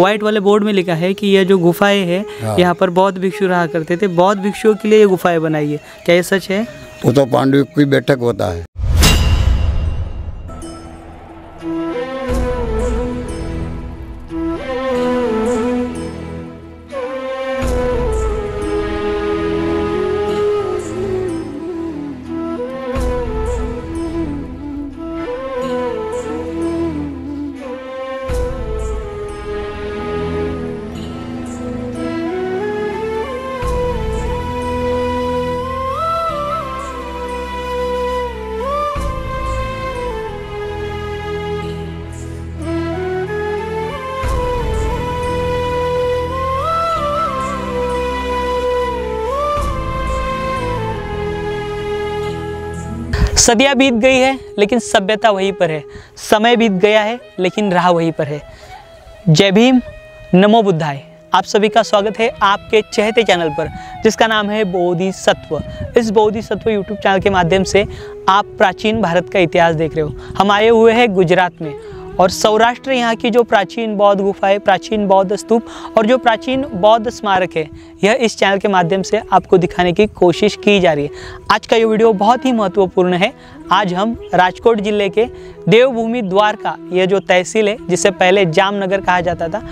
White वाले board में लिखा है कि यह जो गुफाएँ है हाँ। यहाँ पर बौद्ध भिक्षु रहा करते थे। बौद्ध भिक्षुओं के लिए ये गुफाएँ बनाई है क्या ये सच है? वो तो पांडव की बैठक होता है। सदियाँ बीत गई है, लेकिन सभ्यता वहीं पर है। समय बीत गया है, लेकिन राह वहीं पर है। जय भीम, नमो बुद्धाय। आप सभी का स्वागत है आपके चहते चैनल पर, जिसका नाम है बोधिसत्व। इस बोधिसत्व यूट्यूब चैनल के माध्यम से आप प्राचीन भारत का इतिहास देख रहे हो। हम आए हुए हैं गुजरात में। और सौराष्ट्र यहाँ की जो प्राचीन बौद्ध गुफाएँ प्राचीन बौद्ध स्तूप और जो प्राचीन बौद्ध स्मारक है, यह इस चैनल के माध्यम से आपको दिखाने की कोशिश की जा रही है। आज का ये वीडियो बहुत ही महत्वपूर्ण है। आज हम राजकोट ज़िले के देवभूमि द्वारका, यह जो तहसील है, जिसे पहले जामनगर कहा जाता था,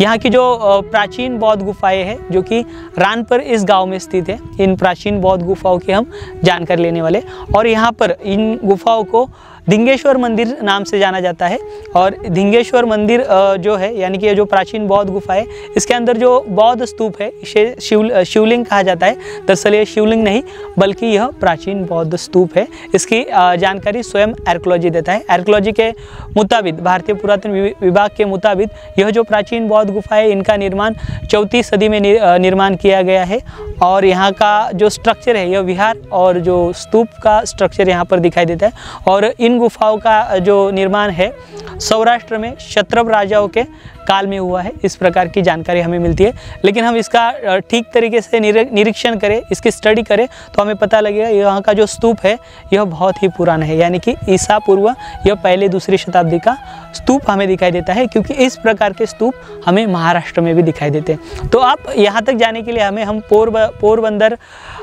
यहाँ की जो प्राचीन बौद्ध गुफाएँ हैं, जो कि रानपर इस गाँव में स्थित है, इन प्राचीन बौद्ध गुफाओं की हम जानकारी लेने वाले और यहाँ पर इन गुफाओं को धिंगेश्वर मंदिर नाम से जाना जाता है और धिंगेश्वर मंदिर जो है, यानी कि ये जो प्राचीन बौद्ध गुफा है, इसके अंदर जो बौद्ध स्तूप है, इसे शिव शिवलिंग कहा जाता है। दरअसल ये शिवलिंग नहीं, बल्कि यह प्राचीन बौद्ध स्तूप है। इसकी जानकारी स्वयं आर्कोलॉजी देता है। आर्कोलॉजी के मुताबिक, भारतीय पुरातन विभाग के मुताबिक, यह जो प्राचीन बौद्ध गुफा है, इनका निर्माण चौथी सदी में निर्माण किया गया है। और यहाँ का जो स्ट्रक्चर है, यह विहार और जो स्तूप का स्ट्रक्चर यहाँ पर दिखाई देता है। और इन गुफाओं का जो निर्माण है, सौराष्ट्र में क्षत्रप राजाओं के काल में हुआ है। इस प्रकार की जानकारी हमें मिलती है। लेकिन हम इसका ठीक तरीके से निरीक्षण करें, इसकी स्टडी करें तो हमें पता लगेगा यहाँ का जो स्तूप है, यह बहुत ही पुराना है। यानी कि ईसा पूर्व यह पहले दूसरी शताब्दी का स्तूप हमें दिखाई देता है, क्योंकि इस प्रकार के स्तूप हमें महाराष्ट्र में भी दिखाई देते हैं। तो आप यहाँ तक जाने के लिए हमें हम पोर पोरबंदर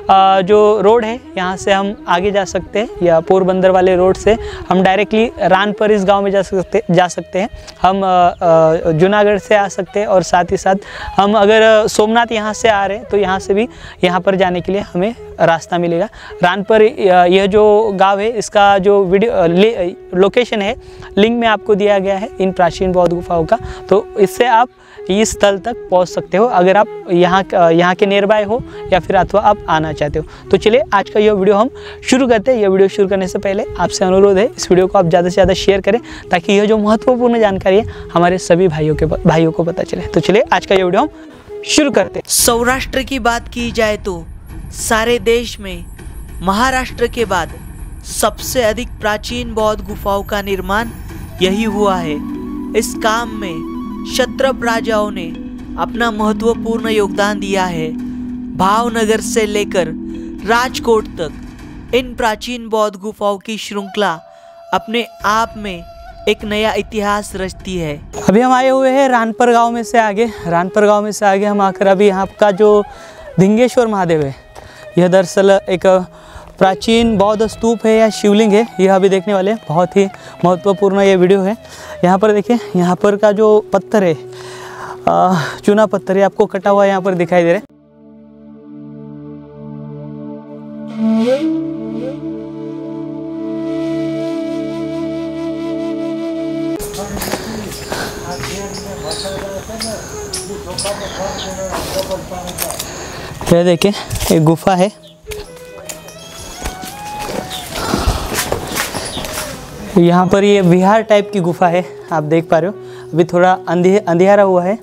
जो रोड है, यहाँ से हम आगे जा सकते हैं, या पोरबंदर वाले रोड से हम डायरेक्टली रानपर इस गाँव में जा सकते जा सकते हैं। हम जूनागढ़ से आ सकते हैं और साथ ही साथ हम अगर सोमनाथ यहाँ से आ रहे हैं तो यहाँ से भी यहाँ पर जाने के लिए हमें रास्ता मिलेगा। रानपर यह जो गाँव है, इसका जो वीडियो लोकेशन है लिंक में आपको दिया गया है इन प्राचीन बौद्ध गुफाओं का। तो इससे आप इस स्थल तक पहुँच सकते हो। अगर आप यहाँ यहाँ के नियर बाय हो या फिर अथवा आप आना चाहते हो। तो चलिए, आज का यह वीडियो हम शुरू करते हैं। यह वीडियो शुरू करने से पहले आपसे अनुरोध है, इस वीडियो को आप ज़्यादा से ज़्यादा शेयर करें, ताकि यह जो महत्वपूर्ण जानकारी है, हमारे सभी भाइयों के भाइयों को पता चले। तो चलिए, आज का यह वीडियो हम शुरू करते हैं। सौराष्ट्र की बात की जाए तो सारे देश में महाराष्ट्र के बाद सबसे अधिक प्राचीन बौद्ध गुफाओं का निर्माण यही हुआ है। इस काम में क्षत्रप राजाओं ने अपना महत्वपूर्ण योगदान दिया है। भावनगर से लेकर राजकोट तक, इन प्राचीन बौद्ध गुफाओं की श्रृंखला अपने आप में एक नया इतिहास रचती है। अभी हम आए हुए हैं रानपर गाँव में से आगे। रानपर गाँव में से आगे हम आकर अभी यहाँ का जो धिंगेश्वर महादेव है, यह दरअसल एक प्राचीन बौद्ध स्तूप है या शिवलिंग है यह अभी देखने वाले बहुत ही महत्वपूर्ण ये वीडियो है। यहाँ पर देखिए, यहाँ पर का जो पत्थर है चूना पत्थर है, आपको कटा हुआ यहाँ पर दिखाई दे रहा है। यह देखिए, एक गुफा है। यहाँ पर ये विहार टाइप की गुफा है, आप देख पा रहे हो। अभी थोड़ा अंधे, अंधेरा हुआ है।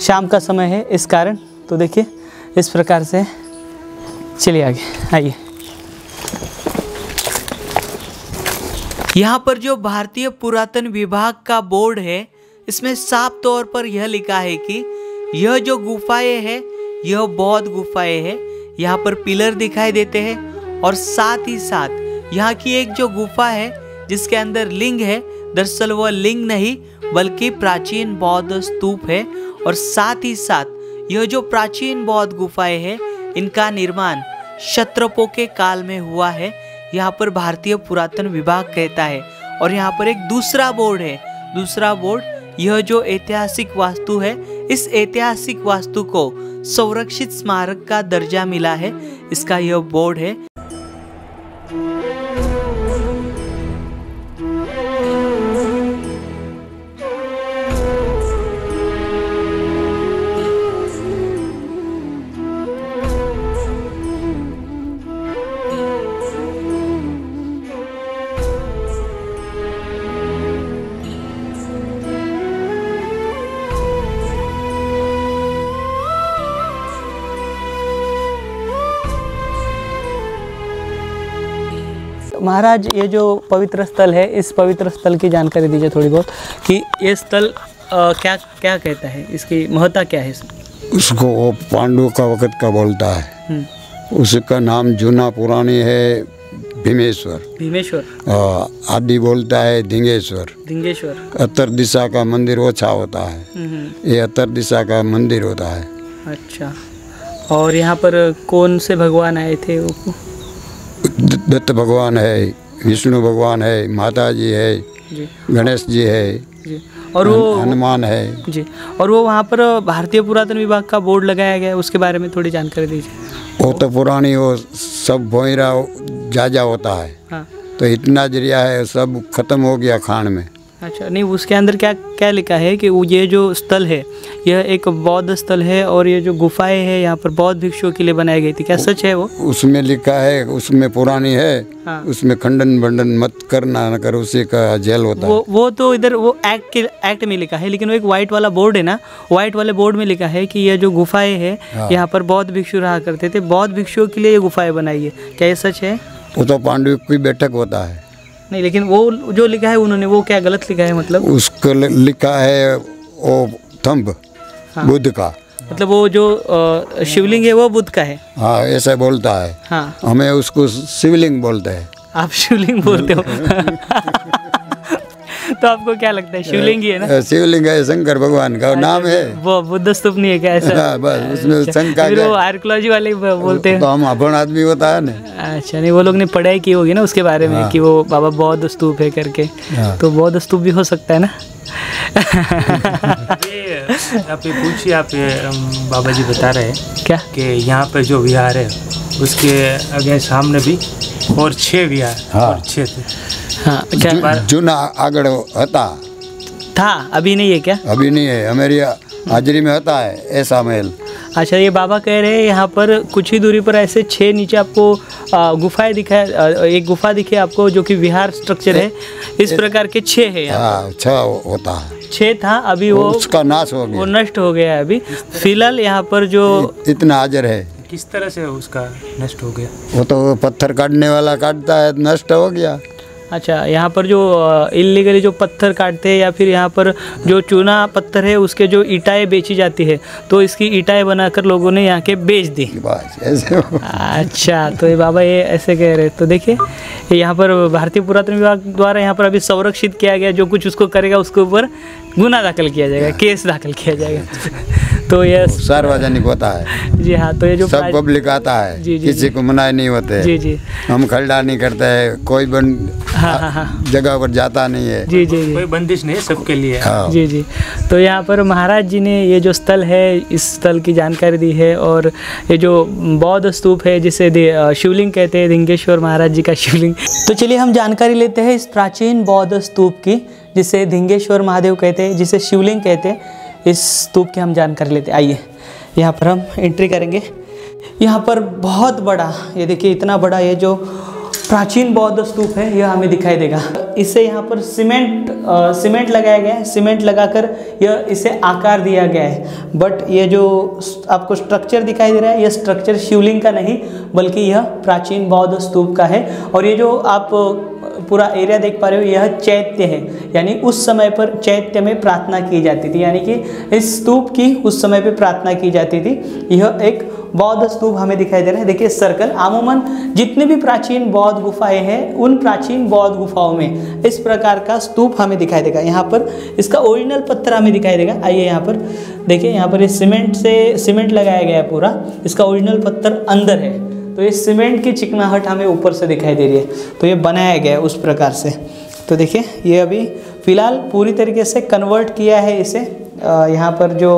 शाम का समय है इस कारण तो देखिए, इस प्रकार से चलिए आगे, आइए। यहाँ पर जो भारतीय पुरातन विभाग का बोर्ड है, इसमें साफ़ तौर पर यह लिखा है कि यह जो गुफाएँ है, यह बौद्ध गुफाएँ है। यहाँ पर पिलर दिखाई देते हैं और साथ ही साथ यहाँ की एक जो गुफा है जिसके अंदर लिंग है, दरअसल वह लिंग नहीं, बल्कि प्राचीन बौद्ध स्तूप है और साथ ही साथ यह जो प्राचीन बौद्ध गुफाएँ हैं, इनका निर्माण क्षत्रपों के काल में हुआ है। यहाँ पर भारतीय पुरातन विभाग कहता है और यहाँ पर एक दूसरा बोर्ड है। दूसरा बोर्ड, यह जो ऐतिहासिक वास्तु है, इस ऐतिहासिक वास्तु को संरक्षित स्मारक का दर्जा मिला है। इसका यह बोर्ड है महाराज ये जो पवित्र स्थल है इस पवित्र स्थल की जानकारी दीजिए थोड़ी बहुत कि ये स्थल क्या क्या कहता है? इसकी महत्ता क्या है इसमें? उसको वो पांडु का वक़्त का बोलता है। हम्म, उसका नाम जूना पुरानी है भीमेश्वर। भीमेश्वर। आदि बोलता है धिंगेश्वर। धिंगेश्वर। उत्तर दिशा का मंदिर ओछा होता है। हम्म, ये उत्तर दिशा का मंदिर होता है। अच्छा। और यहाँ पर कौन से भगवान आए थे? वो दत्त भगवान है विष्णु भगवान है माता जी। है गणेश जी है जी। और वो हनुमान है। जी। और वो वहाँ पर भारतीय पुरातन विभाग का बोर्ड लगाया गया है उसके बारे में थोड़ी जानकारी दीजिए। वो तो पुरानी वो सब भोईरा जाजा होता है। हाँ। तो इतना ज़रिया है सब खत्म हो गया खान में। अच्छा नहीं उसके अंदर क्या क्या लिखा है कि वो ये जो स्थल है यह एक बौद्ध स्थल है और ये जो गुफाएँ हैं यहाँ पर बौद्ध भिक्षुओं के लिए बनाई गई थी। क्या सच है वो? उसमें लिखा है उसमें पुरानी है हाँ। उसमें खंडन बंडन मत करना न कर उसी का जेल होता वो है। वो तो इधर वो एक्ट के एक्ट में लिखा है लेकिन वो एक व्हाइट वाला बोर्ड है ना व्हाइट वाले बोर्ड में लिखा है कि यह जो गुफाएँ है हाँ। यहाँ पर बौद्ध भिक्षु रहा करते थे। बौद्ध भिक्षुओं के लिए ये गुफाएँ बनाई है क्या ये सच है? है वो तो पांडव की बैठक होता है। नहीं लेकिन वो जो लिखा है उन्होंने वो क्या गलत लिखा है मतलब? उसको लिखा है वो थम्ब हाँ। बुद्ध का। मतलब वो जो शिवलिंग है वो बुद्ध का है? हाँ ऐसा बोलता है। हाँ। हमें उसको शिवलिंग बोलते हैं। आप शिवलिंग बोलते हो? तो आपको क्या लगता है शिवलिंग ही है ना? शिवलिंग है शंकर भगवान का नाम है। वो बुद्ध स्तूप नहीं है क्या ऐसा? हाँ, बस उसमें अच्छा, शंका वो आर्कोलॉजी वाले बोलते हैं। तो हम अपन आदमी होता है ना। अच्छा नहीं वो लोग ने पढ़ाई की होगी ना उसके बारे में हाँ। कि वो बाबा बौद्ध स्तूप है करके। हाँ। तो बौद्ध स्तूप भी हो सकता है ना? आप ये पूछिए आप ये बाबा जी बता रहे हैं क्या? कि यहाँ पर जो विहार है उसके आगे सामने भी और छः विहार हाँ। और छः थे हाँ क्या जू- जूना આગળ હતા था अभी नहीं है क्या अभी नहीं है हमारी हाजरी में होता है ऐसा महल अच्छा ये बाबा कह रहे हैं यहाँ पर कुछ ही दूरी पर ऐसे छह नीचे आपको आ, गुफाएं दिखाए आ, एक गुफा दिखे आपको जो कि विहार स्ट्रक्चर है इस प्रकार के छह है यहाँ हाँ अच्छा होता है छह था अभी वो उसका नाश हो वो गया नष्ट हो गया है अभी फिलहाल यहाँ पर जो इतना हाजर है किस तरह से उसका नष्ट हो गया? वो तो पत्थर काटने वाला काटता है नष्ट हो गया। अच्छा यहाँ पर जो इलीगली जो पत्थर काटते हैं या फिर यहाँ पर जो चूना पत्थर है उसके जो ईंटाएँ बेची जाती है तो इसकी ईंटाएँ बनाकर लोगों ने यहाँ के बेच दी। ऐसे अच्छा तो ये बाबा ये ऐसे कह रहे तो देखिए यहाँ पर भारतीय पुरातन विभाग द्वारा यहाँ पर अभी संरक्षित किया गया जो कुछ उसको करेगा उसके ऊपर गुना दाखिल किया जाएगा केस दाखिल किया जाएगा। तो ये सार्वजनिक होता है। जी हाँ तो ये जो सब पब्लिक आता है जी, जी, किसी को मनाही नहीं होते। जी जी। हम खलडा नहीं करते हैं कोई बन हाँ हाँ हाँ। जगह पर जाता नहीं है। जी जी जी। कोई बंदिश नहीं है सबके लिए। हाँ। जी जी। तो यहाँ पर महाराज जी ने ये जो स्थल है इस स्थल की जानकारी दी है और ये जो बौद्ध स्तूप है जिसे शिवलिंग कहते हैं धिंगेश्वर महाराज जी का शिवलिंग। तो चलिए हम जानकारी लेते हैं इस प्राचीन बौद्ध स्तूप की। जिसे धिंगेश्वर महादेव कहते हैं, जिसे शिवलिंग कहते हैं, इस स्तूप की हम जानकारी लेते हैं। आइए, यहाँ पर हम एंट्री करेंगे। यहाँ पर बहुत बड़ा, ये देखिए, इतना बड़ा ये जो प्राचीन बौद्ध स्तूप है, यह हमें दिखाई देगा। इसे यहाँ पर सीमेंट सीमेंट लगाया गया है। सीमेंट लगाकर यह इसे आकार दिया गया है। बट ये जो आपको स्ट्रक्चर दिखाई दे रहा है, यह स्ट्रक्चर शिवलिंग का नहीं, बल्कि यह प्राचीन बौद्ध स्तूप का है। और ये जो आप पूरा एरिया देख पा रहे हो, यह चैत्य है। यानी उस समय पर चैत्य में प्रार्थना की जाती थी। यानी कि इस स्तूप की उस समय पर प्रार्थना की जाती थी। यह एक बौद्ध स्तूप हमें दिखाई दे रहा है। देखिए, सर्कल, आमूमन जितने भी प्राचीन बौद्ध गुफाएँ हैं, उन प्राचीन बौद्ध गुफाओं में इस प्रकार का स्तूप हमें दिखाई देगा। यहाँ पर इसका ओरिजिनल पत्थर हमें दिखाई देगा। आइए यहाँ पर देखिए, यहाँ पर इस सीमेंट से, सीमेंट लगाया गया है पूरा। इसका ओरिजिनल पत्थर अंदर है। तो ये सीमेंट की चिकनाहट हमें ऊपर से दिखाई दे रही है। तो ये बनाया गया है उस प्रकार से। तो देखिए, ये अभी फ़िलहाल पूरी तरीके से कन्वर्ट किया है इसे। यहाँ पर जो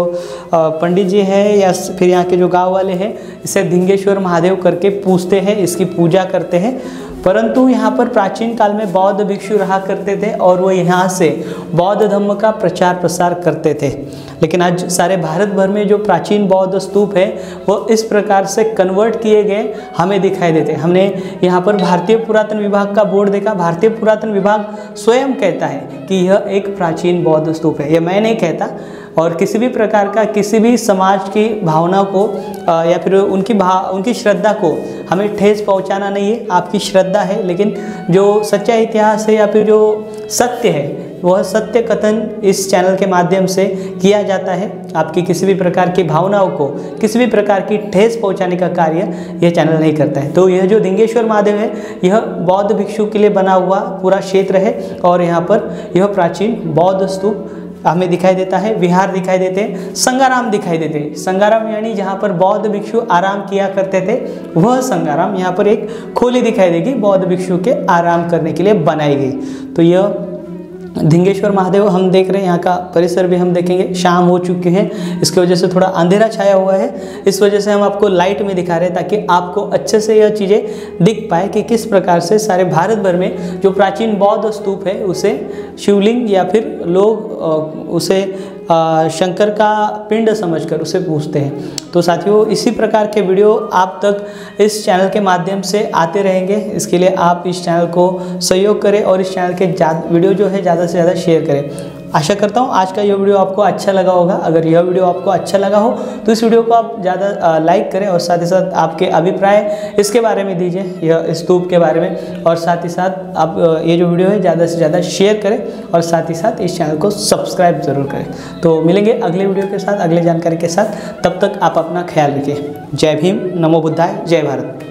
पंडित जी है या फिर यहाँ के जो गाँव वाले हैं, इसे धिंगेश्वर महादेव करके पूजते हैं, इसकी पूजा करते हैं। परंतु यहाँ पर प्राचीन काल में बौद्ध भिक्षु रहा करते थे और वो यहाँ से बौद्ध धर्म का प्रचार प्रसार करते थे। लेकिन आज सारे भारत भर में जो प्राचीन बौद्ध स्तूप है वो इस प्रकार से कन्वर्ट किए गए हमें दिखाई देते हैं। हमने यहाँ पर भारतीय पुरातन विभाग का बोर्ड देखा। भारतीय पुरातन विभाग स्वयं कहता है कि यह एक प्राचीन बौद्ध स्तूप है। यह मैं नहीं कहता और किसी भी प्रकार का किसी भी समाज की भावना को अ, या फिर उनकी भाव उनकी श्रद्धा को हमें ठेस पहुंचाना नहीं है। आपकी श्रद्धा है लेकिन जो सच्चा इतिहास है या फिर जो सत्य है वह सत्य कथन इस चैनल के माध्यम से किया जाता है। आपकी किसी भी प्रकार की भावनाओं को, किसी भी प्रकार की ठेस पहुँचाने का कार्य यह चैनल नहीं करता है। तो यह जो धिंगेश्वर महादेव है, यह बौद्ध भिक्षु के लिए बना हुआ पूरा क्षेत्र है और यहाँ पर यह प्राचीन बौद्ध स्तूप हमें दिखाई देता है, विहार दिखाई देते हैं, संगाराम दिखाई देते हैं। संगाराम यानी जहाँ पर बौद्ध भिक्षु आराम किया करते थे, वह संगाराम यहाँ पर एक खोली दिखाई देगी बौद्ध भिक्षु के आराम करने के लिए बनाई गई। तो यह धिंगेश्वर महादेव हम देख रहे हैं, यहाँ का परिसर भी हम देखेंगे, शाम हो चुके हैं, इसकी वजह से थोड़ा अंधेरा छाया हुआ है, इस वजह से हम आपको लाइट में दिखा रहे हैं ताकि आपको अच्छे से यह चीज़ें दिख पाए कि किस प्रकार से सारे भारत भर में जो प्राचीन बौद्ध स्तूप है, उसे शिवलिंग या फिर लोग उसे शंकर का पिंड समझकर उसे पूछते हैं। तो साथियों, इसी प्रकार के वीडियो आप तक इस चैनल के माध्यम से आते रहेंगे। इसके लिए आप इस चैनल को सहयोग करें और इस चैनल के वीडियो जो है ज़्यादा से ज़्यादा शेयर करें। आशा करता हूँ आज का यह वीडियो आपको अच्छा लगा होगा। अगर यह वीडियो आपको अच्छा लगा हो तो इस वीडियो को आप ज़्यादा लाइक करें और साथ ही साथ आपके अभिप्राय इसके बारे में दीजिए, यह स्तूप के बारे में। और साथ ही साथ आप ये जो वीडियो है, ज़्यादा से ज़्यादा शेयर करें और साथ ही साथ इस चैनल को सब्सक्राइब ज़रूर करें। तो मिलेंगे अगले वीडियो के साथ, अगले जानकारी के साथ। तब तक आप अपना ख्याल रखिए। जय भीम, नमो बुद्धाय, जय भारत।